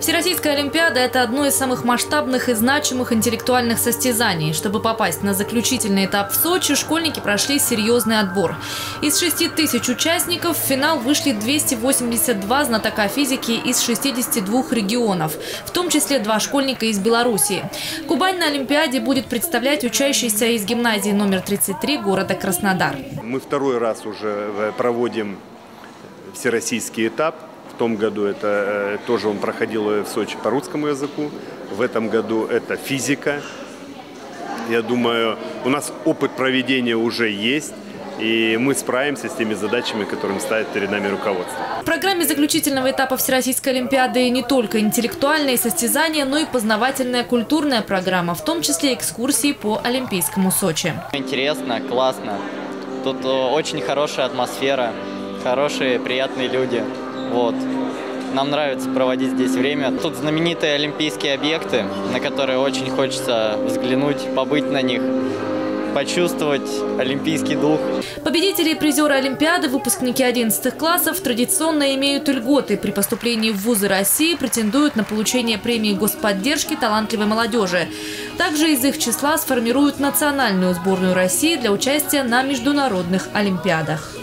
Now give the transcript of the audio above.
Всероссийская Олимпиада – это одно из самых масштабных и значимых интеллектуальных состязаний. Чтобы попасть на заключительный этап в Сочи, школьники прошли серьезный отбор. Из 6 тысяч участников в финал вышли 282 знатока физики из 62 регионов, в том числе два школьника из Белоруссии. Кубань на Олимпиаде будет представлять учащийся из гимназии номер 33 города Краснодар. Мы второй раз уже э, проводим всероссийский этап – том году это э, тоже он проходил в Сочи по русскому языку. В этом году это физика. Я думаю, у нас опыт проведения уже есть. И мы справимся с теми задачами, которыми ставит перед нами руководство. В программе заключительного этапа Всероссийской Олимпиады не только интеллектуальные состязания, но и познавательная культурная программа, в том числе экскурсии по Олимпийскому Сочи. Интересно, классно. Тут э, очень хорошая атмосфера, хорошие, приятные люди. Вот. Нам нравится проводить здесь время. Тут знаменитые олимпийские объекты, на которые очень хочется взглянуть, побыть на них почувствовать олимпийский дух. Победители и призеры Олимпиады, выпускники 11 классов, традиционно имеют льготы. При поступлении в вузы России претендуют на получение премии господдержки талантливой молодежи. Также из их числа сформируют национальную сборную России для участия на международных Олимпиадах.